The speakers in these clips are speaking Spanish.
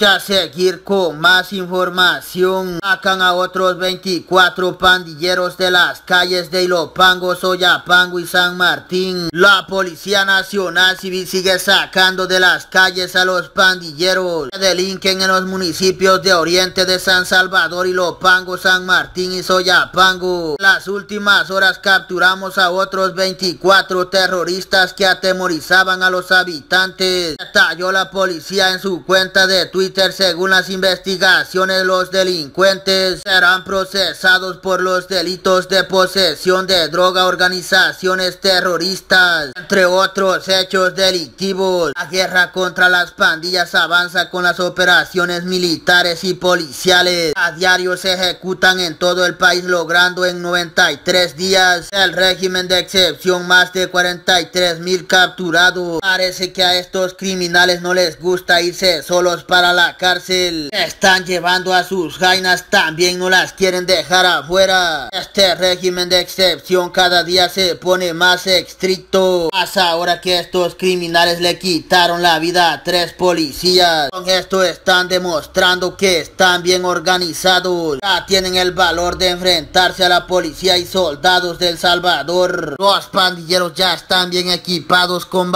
a seguir con más información. Sacan a otros 24 pandilleros de las calles de Ilopango, Soyapango y San Martín. La Policía Nacional Civil sigue sacando de las calles a los pandilleros que delinquen en los municipios de Oriente de San Salvador, Ilopango, San Martín y Soyapango. Las últimas horas capturamos a otros 24 terroristas que atemorizaban a los habitantes. Detalló la policía en su cuenta de Twitter Twitter, según las investigaciones, los delincuentes serán procesados por los delitos de posesión de droga, organizaciones terroristas, entre otros hechos delictivos. La guerra contra las pandillas avanza con las operaciones militares y policiales. A diario se ejecutan en todo el país, logrando en 93 días el régimen de excepción más de 43 mil capturados. Parece que a estos criminales no les gusta irse solos para la cárcel. Están llevando a sus jainas, también no las quieren dejar afuera. Este régimen de excepción cada día se pone más estricto. Más ahora que estos criminales le quitaron la vida a tres policías. Con esto están demostrando que están bien organizados. Ya tienen el valor de enfrentarse a la policía y soldados del Salvador. Los pandilleros ya están bien equipados con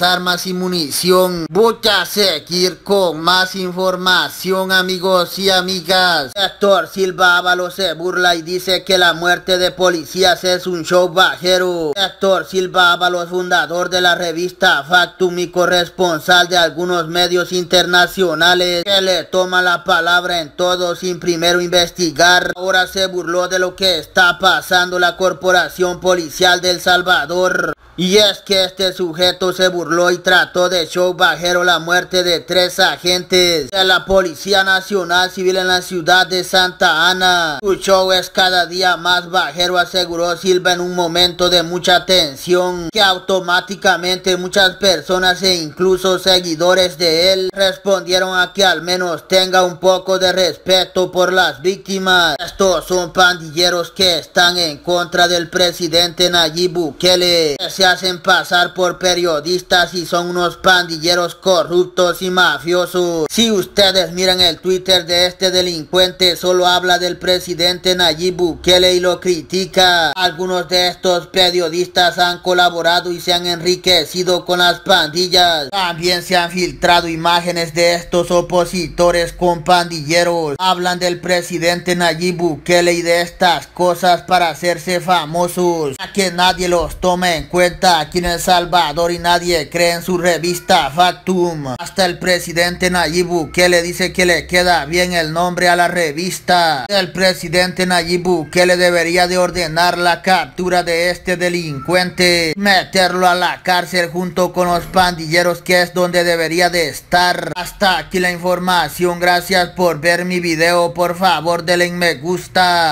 armas y munición. Voy a seguir con más información amigos y amigas. Héctor Silva Ábalos se burla y dice que la muerte de policías es un show bajero. Héctor Silva Ábalos, fundador de la revista Factum y corresponsal de algunos medios internacionales, que le toma la palabra en todo sin primero investigar. Ahora se burló de lo que está pasando la corporación policial del Salvador. Y es que este sujeto se burló y trató de show bajero la muerte de tres agentes de la Policía Nacional Civil en la ciudad de Santa Ana. Su show es cada día más bajero, aseguró Silva en un momento de mucha tensión, que automáticamente muchas personas e incluso seguidores de él respondieron a que al menos tenga un poco de respeto por las víctimas. Estos son pandilleros que están en contra del presidente Nayib Bukele hacen pasar por periodistas y son unos pandilleros corruptos y mafiosos. Si ustedes miran el Twitter de este delincuente, solo habla del presidente Nayib Bukele y lo critica. Algunos de estos periodistas han colaborado y se han enriquecido con las pandillas. También se han filtrado imágenes de estos opositores con pandilleros. Hablan del presidente Nayib Bukele y de estas cosas para hacerse famosos. A que nadie los tome en cuenta aquí en El Salvador y nadie cree en su revista Factum. Hasta el presidente Nayib Bukele dice que le queda bien el nombre a la revista. El presidente Nayib Bukele debería de ordenar la captura de este delincuente, meterlo a la cárcel junto con los pandilleros que es donde debería de estar. Hasta aquí la información, gracias por ver mi video, por favor denle me gusta.